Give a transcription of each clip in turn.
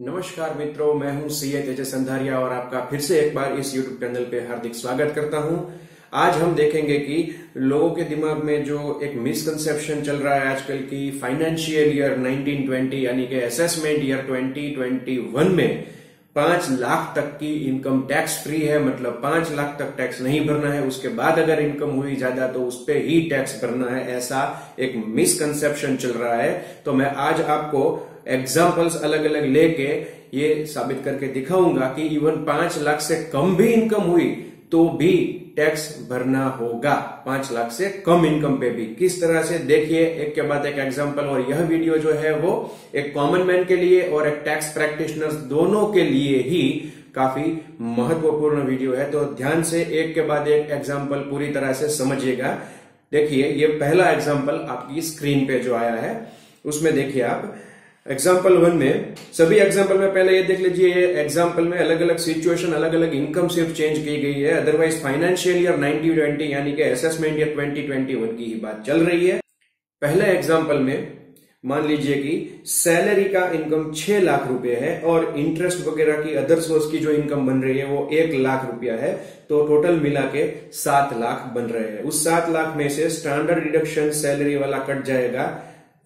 नमस्कार मित्रों, मैं हूँ सीए तेजस संधारिया और आपका फिर से एक बार इस यूट्यूब चैनल पे हार्दिक स्वागत करता हूँ। आज हम देखेंगे कि लोगों के दिमाग में जो एक मिसकंसेप्शन चल रहा है आजकल की फाइनेंशियल ईयर 1920 यानी कि असेसमेंट ईयर 2021 में पाँच लाख तक की इनकम टैक्स फ्री है मतलब पाँच लाख तक टैक्स नहीं भरना है। उसके बाद अगर इनकम हुई ज़्यादा तो उस पर ही टैक्स भरना है, ऐसा एक मिसकंसेप्शन चल रहा है। तो मैं आज आपको एग्जाम्पल्स अलग अलग लेके ये साबित करके दिखाऊँगा कि इवन पाँच लाख से कम भी इनकम हुई तो भी टैक्स भरना होगा। पाँच लाख से कम इनकम पे भी। किस तरह से? देखिए, एक के बाद एक एग्जांपल और यह वीडियो जो है वो एक कॉमन मैन के लिए और एक टैक्स प्रैक्टिशनर्स दोनों के लिए ही काफ़ी महत्वपूर्ण वीडियो है। तो ध्यान से एक के बाद एक एग्ज़ाम्पल पूरी तरह से समझिएगा। देखिए, ये पहला एग्ज़ाम्पल आपकी स्क्रीन पे जो आया है, उसमें देखिए आप एग्ज़ाम्पल वन में, सभी एग्ज़ाम्पल में पहले ये देख लीजिए, ये एग्ज़ाम्पल में अलग अलग सिचुएशन अलग अलग इनकम सिर्फ़ चेंज की गई है। अदरवाइज़ फाइनेंशियल ईयर 1920 यानी कि असेसमेंट ईयर 2021 की ही बात चल रही है। पहले एग्ज़ाम्पल में, मान लीजिए कि सैलरी का इनकम छह लाख रुपए है और इंटरेस्ट वगैरह की अदर सोर्स की जो इनकम बन रही है, वो एक लाख रुपया है तो टोटल मिला के सात लाख बन रहे हैं। उस सात लाख में से स्टैंडर्ड डिडक्शन सैलरी वाला कट जाएगा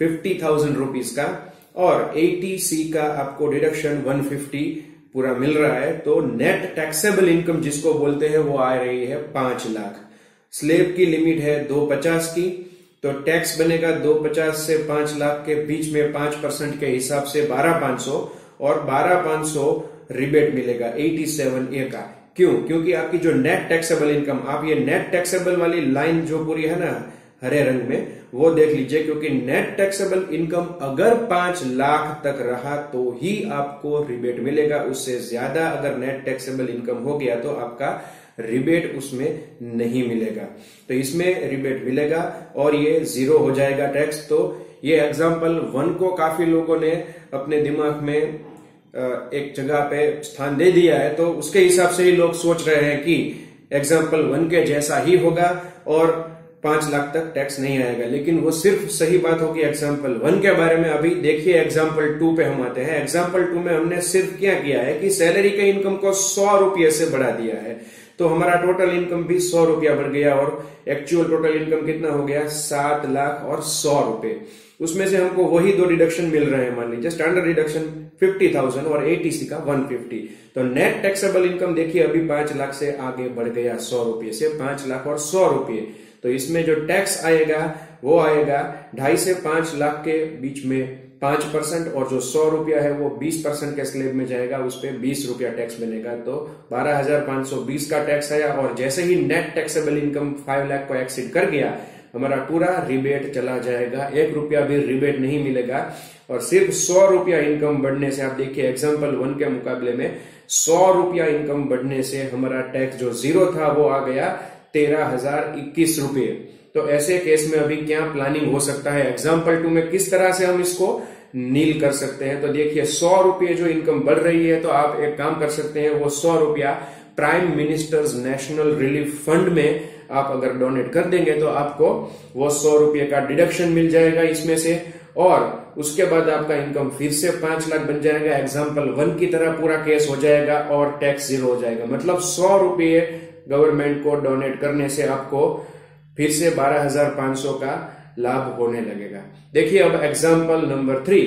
फिफ्टी थाउज़ेंड रुपीज़ का। और 80 का आपको डिडक्शन 150 पूरा मिल रहा है तो नेट टैक्सेबल इनकम जिसको बोलते हैं, वो आ रही है पाँच लाख। स्लेब की लिमिट है दो पचास की तो टैक्स बनेगा दो पचास से पाँच लाख के बीच में पाँच परसेंट के हिसाब से बारह पाँच सौ और बारह पाँच सौ रिबेट मिलेगा एटी सेवन ए का। क्यों? क्योंकि आपकी जो नेट टैक्सेबल इनकम आप ये नेट टैक्सेबल वाली लाइन जो पूरी है ना, हरे रंग में वो देख लीजिए, क्योंकि नेट टैक्सेबल इनकम अगर पाँच लाख तक रहा तो ही आपको रिबेट मिलेगा। उससे ज़्यादा अगर नेट टैक्सेबल इनकम हो गया तो आपका रिबेट उसमें नहीं मिलेगा। तो इसमें रिबेट मिलेगा और ये ज़ीरो हो जाएगा टैक्स तो ये एग्ज़ाम्पल वन को काफ़ी लोगों ने अपने दिमाग में एक जगह पे स्थान दे दिया है। तो उसके हिसाब से ही लोग सोच रहे हैं कि एग्ज़ाम्पल वन के जैसा ही होगा और पाँच लाख तक टैक्स नहीं आएगा। लेकिन वो सिर्फ़ सही बात होगी एग्ज़ाम्पल वन के बारे में अभी देखिए एग्ज़ाम्पल टू पे हम आते हैं। एग्ज़ाम्पल टू में हमने सिर्फ़ क्या किया है कि सैलरी के इनकम को सौ रुपये से बढ़ा दिया है। तो हमारा टोटल इनकम भी सौ रुपया बढ़ गया और एक्चुअल टोटल इनकम कितना हो गया? सात लाख और सौ रुपए उसमें से हमको वही दो डिडक्शन मिल रहे हैं, मान लीजिए स्टैंडर्ड डिडक्शन फिफ्टी थाउज़ेंड और एटीसी का वन फिफ्टी तो नेट टैक्सेबल इनकम देखिए, अभी पाँच लाख से आगे बढ़ गया, सौ रुपये से पाँच लाख और सौ रुपये। तो इसमें जो टैक्स आएगा, वो आएगा ढाई से पाँच लाख के बीच में पाँच परसेंट और जो सौ रुपया है वो बीस परसेंट के स्लेब में जाएगा, उस पर बीस रुपया टैक्स मिलेगा। तो बारह हज़ार पाँच सौ बीस का टैक्स आया और जैसे ही net taxable income five lakh को एक्सिड कर गया, हमारा पूरा रिबेट चला जाएगा। एक रुपया भी रिबेट नहीं मिलेगा और सिर्फ़ सौ रुपया इनकम बढ़ने से, आप देखिए एग्ज़ाम्पल वन के मुकाबले में, सौ रुपया इनकम बढ़ने से हमारा टैक्स जो ज़ीरो था वो आ गया। तेरह हज़ार इक्कीस रुपये तो ऐसे केस में अभी क्या प्लानिंग हो सकता है? एग्ज़ाम्पल टू में किस तरह से हम इसको नील कर सकते हैं? तो देखिए, सौ रुपये जो इनकम बढ़ रही है तो आप एक काम कर सकते हैं, वो सौ रुपया prime minister's national relief fund में आप अगर डोनेट कर देंगे तो आपको वो सौ रुपये का डिडक्शन मिल जाएगा इसमें से। और उसके बाद आपका इनकम फिर से पाँच लाख बन जाएगा। एग्ज़ाम्पल वन की तरह पूरा केस हो जाएगा और टैक्स ज़ीरो हो जाएगा। मतलब सौ रुपये गवर्नमेंट को डोनेट करने से आपको फिर से बारह हज़ार पाँच सौ का लाभ होने लगेगा। देखिए अब एग्ज़ाम्पल नंबर थ्री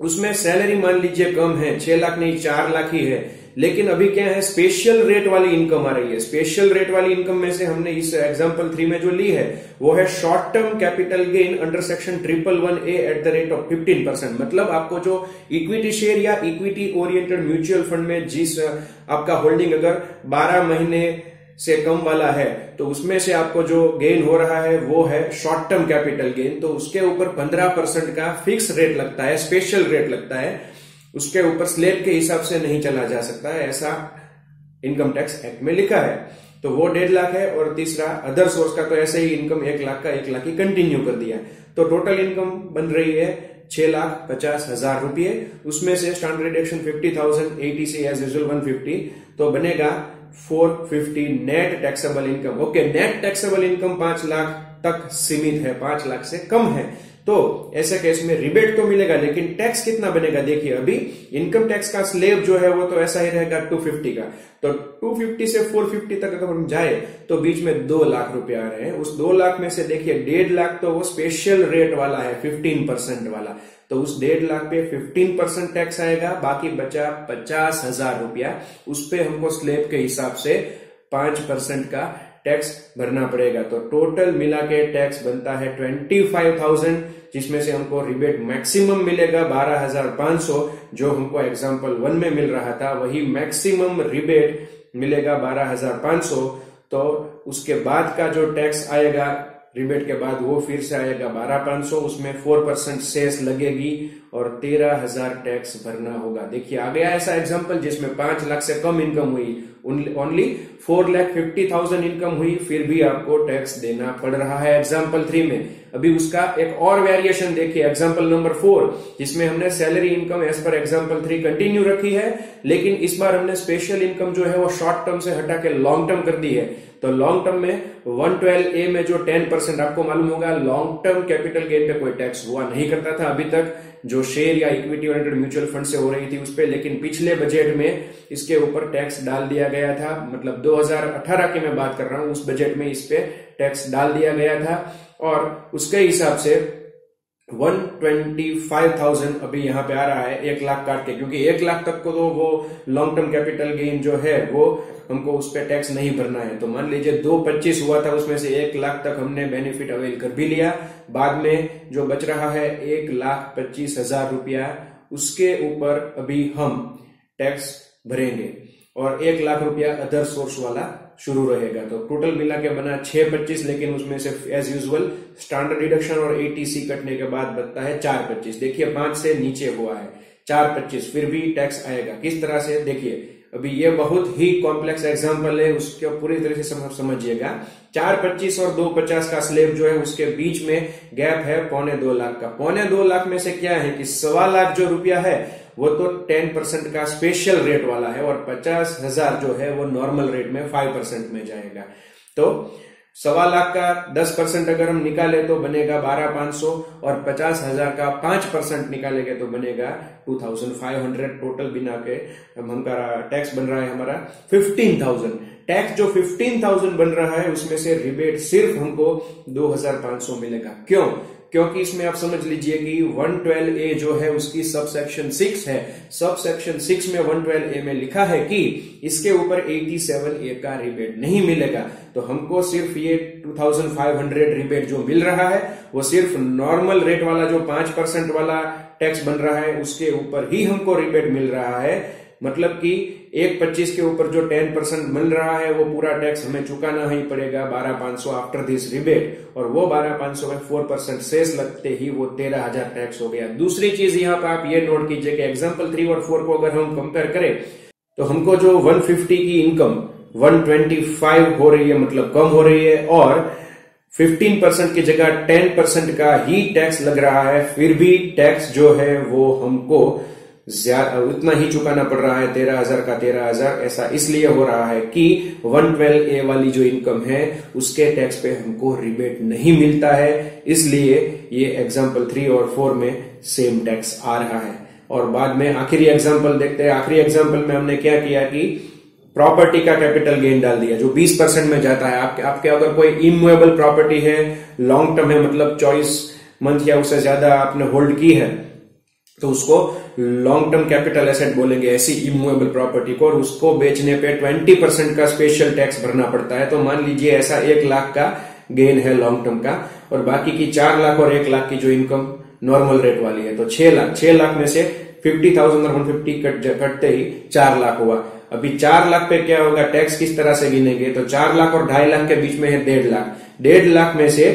उसमें सैलरी मान लीजिए कम है, छह लाख नहीं, चार लाख ही है। लेकिन अभी क्या है स्पेशल रेट वाली इनकम आ रही है। स्पेशल रेट वाली इनकम में से हमने इस एग्जांपल थ्री में जो ली है, वो है short term capital gain under section triple one A at the rate of fifteen percent मतलब आपको जो इक्विटी शेयर या इक्विटी ओरिएंटेड म्यूचुअल फंड में जिस आपका होल्डिंग अगर बारह महीने से कम वाला है तो उसमें से आपको जो गेन हो रहा है, वो है शॉर्ट टर्म कैपिटल गेन तो उसके ऊपर पंद्रह परसेंट का फिक्स रेट लगता है स्पेशल रेट लगता है। उसके ऊपर स्लेब के हिसाब से नहीं चला जा सकता है, ऐसा इनकम टैक्स एक्ट में लिखा है। तो वो डेढ़ लाख है और तीसरा अदर सोर्स का तो ऐसे ही इनकम एक लाख का एक लाख ही कंटिन्यू कर दिया है। तो टोटल इनकम बन रही है छह लाख पचास हज़ार रुपये। उसमें से standard deduction fifty thousand eighty C as usual one fifty तो बनेगा four fifty net taxable income okay net taxable income पाँच लाख तक सीमित है, पाँच लाख से कम है। तो ऐसे केस में रिबेट तो मिलेगा, लेकिन टैक्स कितना बनेगा? देखिए, अभी इनकम टैक्स का स्लेब जो है वो तो ऐसा ही रहेगा 250 का। तो 250 से 450 तक अगर हम जाए तो बीच में दो लाख रुपए आ रहे हैं। उस दो लाख में से देखिए, डेढ़ लाख तो वो स्पेशल रेट वाला है 15 परसेंट वाला। तो उस डेढ़ लाख पे 15 परसेंट टैक्स आएगा, बाकी बचा पचास हज़ार रुपया। उस पर हमको स्लेब के हिसाब से पाँच परसेंट का टैक्स भरना पड़ेगा। तो टोटल मिला के टैक्स बनता है ट्वेंटी फाइव थाउज़ेंड जिसमें से हमको रिबेट मैक्सिमम मिलेगा बारह हज़ार पाँच सौ, जो हमको एग्ज़ाम्पल वन में मिल रहा था, वही मैक्सिमम रिबेट मिलेगा बारह हज़ार पाँच सौ। तो उसके बाद का जो टैक्स आएगा रिबेट के बाद वो फिर से आएगा बारह पाँच सौ, उसमें फोर परसेंट सेस लगेगी और तेरह हज़ार टैक्स भरना होगा। देखिए, आ गया ऐसा एग्जांपल जिसमें पाँच लाख से कम इनकम हुई only four lakh fifty thousand income हुई, फिर भी आपको टैक्स देना पड़ रहा है एग्ज़ाम्पल थ्री में। अभी उसका एक और वेरिएशन देखिए एग्ज़ाम्पल नंबर फोर जिसमें हमने salary income as per example three continue रखी है, लेकिन इस बार हमने स्पेशल इनकम जो है वो शॉर्ट टर्म से हटा के लॉन्ग टर्म कर दी है। तो लॉन्ग टर्म में 112 ए में जो 10 परसेंट आपको मालूम होगा लॉन्ग टर्म कैपिटल गेन पे कोई टैक्स हुआ नहीं करता था अभी तक। जो शेयर या इक्विटी ओरिएंटेड म्यूचुअल फंड से हो रही थी उस पर लेकिन पिछले बजट में इसके ऊपर टैक्स डाल दिया गया। था। मतलब 2018 की मैं बात कर रहा हूँ उस बजट में इस पे टैक्स डाल दिया गया था और उसके हिसाब से 125,000 अभी यहाँ पे आ रहा है एक लाख काट के क्योंकि एक लाख तक को तो वो लॉन्ग टर्म कैपिटल गेन जो है वो हमको उस पर टैक्स नहीं भरना है। तो मान लीजिए दो पच्चीस हुआ था उसमें से एक लाख तक हमने बेनिफिट अवेल कर भी लिया। बाद में जो बच रहा है एक लाख पच्चीस हज़ार रुपया उसके ऊपर अभी हम टैक्स भरेंगे। और एक लाख रुपया अदर सोर्स वाला शुरू रहेगा। तो टोटल मिला के बना छह पच्चीस, लेकिन उसमें से एज यूजल स्टैंडर्ड डिडक्शन और एटीसी कटने के बाद बनता है चार पच्चीस। देखिए, पाँच से नीचे हुआ है, चार पच्चीस, फिर भी टैक्स आएगा। किस तरह से? देखिए, अभी ये बहुत ही कॉम्प्लेक्स एग्ज़ाम्पल है, उसके पूरी तरह से समझिएगा। चार पच्चीस और दो पचास का स्लेब जो है, उसके बीच में गैप है पौने दो लाख का। पौने दो लाख में से क्या है कि सवा लाख जो रुपया है वो तो टेन परसेंट का स्पेशल रेट वाला है और पचास हज़ार जो है वो नॉर्मल रेट में फाइव परसेंट में जाएगा। तो सवा लाख का दस परसेंट अगर हम निकाले तो बनेगा बारह पाँच सौ और पचास हज़ार का पाँच परसेंट निकालेंगे तो बनेगा two thousand five hundred total बिना के हमारा टैक्स बन रहा है हमारा फिफ्टीन थाउज़ेंड टैक्स जो फिफ्टीन थाउज़ेंड बन रहा है, उसमें से रिबेट सिर्फ़ हमको दो हज़ार पाँच सौ मिलेगा. क्यों? क्योंकि इसमें आप समझ लीजिए कि 112 ए जो है, उसकी सब सेक्शन सिक्स है. सब सेक्शन सिक्स में 112 ए में लिखा है कि इसके ऊपर 87 ए का रिबेट नहीं मिलेगा. तो हमको सिर्फ़ ये 2500 रिबेट जो मिल रहा है, वो सिर्फ़ नॉर्मल रेट वाला जो पाँच परसेंट वाला टैक्स बन रहा है, उसके ऊपर ही हमको रिबेट मिल रहा है। मतलब कि एक पच्चीस के ऊपर जो टेन परसेंट मिल रहा है, वो पूरा टैक्स हमें चुकाना ही पड़ेगा, बारह पाँच सौ आफ्टर दिस रिबेट और वो बारह पाँच सौ में फोर परसेंट सेस लगते ही वो तेरह हज़ार टैक्स हो गया। दूसरी चीज़ यहाँ पर आप ये नोट कीजिए कि एग्ज़ाम्पल थ्री और फोर को अगर हम कंपेयर करें तो हमको जो वन फिफ्टी की इनकम वन ट्वेंटी फाइव हो रही है मतलब कम हो रही है, और 15 परसेंट की जगह 10 परसेंट का ही टैक्स लग रहा है, फिर भी टैक्स जो है वो हमको उतना ही चुकाना पड़ रहा है, तेरह हज़ार का तेरह हज़ार। ऐसा इसलिए हो रहा है कि वन ट्वेल्व ए वाली जो इनकम है, उसके टैक्स पे हमको रिबेट नहीं मिलता है। इसलिए ये एग्ज़ाम्पल थ्री और फोर में सेम टैक्स आ रहा है। और बाद में आखिरी एग्ज़ाम्पल देखते हैं। आखिरी एग्ज़ाम्पल में हमने क्या किया कि प्रॉपर्टी का कैपिटल गेन डाल दिया, जो 20 परसेंट में जाता है। आपके आपके अगर कोई इमूवेबल प्रॉपर्टी है लॉन्ग टर्म है मतलब चौबीस मंथ या उससे ज़्यादा आपने होल्ड की है तो उसको लॉन्ग टर्म कैपिटल एसेट बोलेंगे ऐसी इमूवेबल प्रॉपर्टी को, और उसको बेचने पे 20 परसेंट का स्पेशल टैक्स भरना पड़ता है। तो मान लीजिए ऐसा एक लाख का गेन है लॉन्ग टर्म का, और बाकी की चार लाख और एक लाख की जो इनकम नॉर्मल रेट वाली है तो छह लाख छह लाख में से फिफ्टी थाउज़ेंड और वन फिफ्टी कट कटते ही चार लाख हुआ। अभी चार लाख पे क्या होगा? टैक्स किस तरह से गिनेंगे? तो चार लाख और ढाई लाख के बीच में है डेढ़ लाख। डेढ़ लाख में से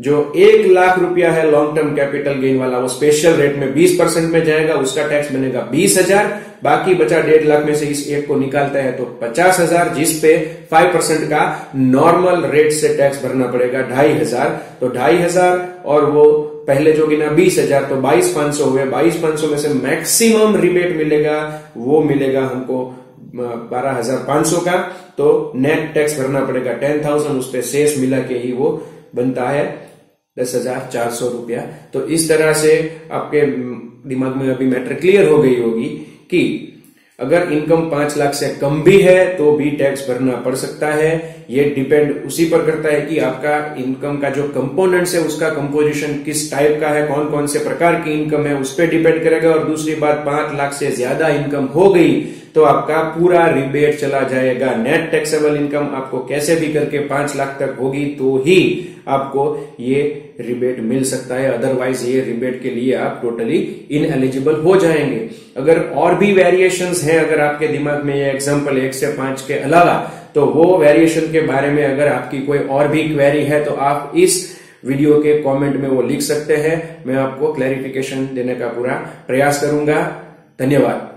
जो एक लाख रुपया है लॉन्ग टर्म कैपिटल गेन वाला, वो स्पेशल रेट में बीस परसेंट में जाएगा, उसका टैक्स बनेगा बीस हज़ार। बाकी बचा डेढ़ लाख में से इस एक को निकालता है तो पचास हज़ार, जिस पे फाइव परसेंट का नॉर्मल रेट से टैक्स भरना पड़ेगा ढाई हज़ार। तो ढाई हज़ार और वो पहले जो गिना बीस हज़ार तो बाईस पाँच सौ हुए। बाईस पाँच सौ में से मैक्सिमम रिबेट मिलेगा, वो मिलेगा हमको बारह हज़ार पाँच सौ का तो नेट टैक्स भरना पड़ेगा। टेन थाउज़ेंड उस पर शेष मिला के ही वो बनता है दस हज़ार चार सौ रुपया। तो इस तरह से आपके दिमाग में अभी मैटर क्लियर हो गई होगी कि अगर इनकम पाँच लाख से कम भी है तो भी टैक्स भरना पड़ सकता है। ये डिपेंड उसी पर करता है कि आपका इनकम का जो कंपोनेंट्स है, उसका कंपोजिशन किस टाइप का है कौन कौन से प्रकार की इनकम है, उस पर डिपेंड करेगा। और दूसरी बात, पाँच लाख से ज़्यादा इनकम हो गई तो आपका पूरा रिबेट चला जाएगा। नेट टैक्सेबल इनकम आपको कैसे भी करके पाँच लाख तक होगी तो ही आपको ये रिबेट मिल सकता है। अदरवाइज़ ये रिबेट के लिए आप टोटली इन एलिजिबल हो जाएँगे। अगर और भी वेरिएशंस हैं, अगर आपके दिमाग में ये एग्जांपल एक से पाँच के अलावा तो वो वेरिएशन के बारे में अगर आपकी कोई और भी क्वेरी है तो आप इस वीडियो के कमेंट में वो लिख सकते हैं। मैं आपको क्लैरिफिकेशन देने का पूरा प्रयास करूँगा। धन्यवाद।